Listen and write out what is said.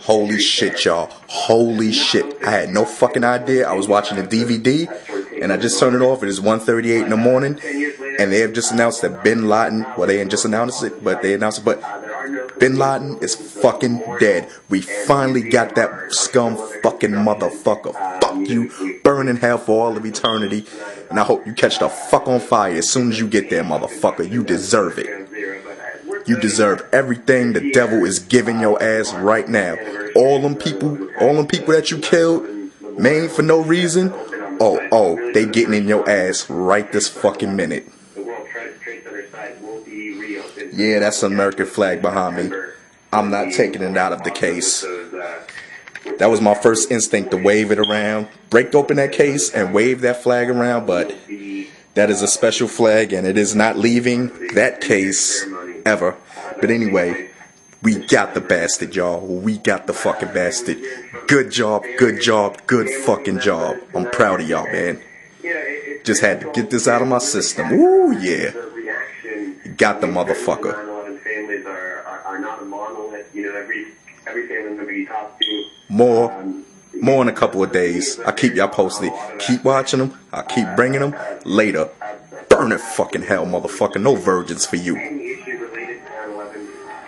Holy shit, y'all. Holy shit. I had no fucking idea. I was watching a DVD and I just turned it off. It is 1.38 in the morning and they have just announced that Bin Laden, well, they didn't just announce it, but they announced it, but Bin Laden is fucking dead. We finally got that scum fucking motherfucker. Fuck you. Burn in hell for all of eternity. And I hope you catch the fuck on fire as soon as you get there, motherfucker. You deserve it. You deserve everything the devil is giving your ass right now. All them people, all them people that you killed, main for no reason. Oh, oh, they getting in your ass right this fucking minute. Yeah, that's an American flag behind me. I'm not taking it out of the case. That was my first instinct to wave it around, break open that case and wave that flag around, but that is a special flag and it is not leaving that case ever. But anyway, we got the bastard, y'all. We got the fucking bastard. Good job, good job, good fucking job. I'm proud of y'all, man. Just had to get this out of my system. Ooh, yeah. Got the motherfucker. More, more in a couple of days. I'll keep y'all posted. Keep watching them. I'll keep bringing them later. Burn it fucking hell, motherfucker. No virgins for you loving.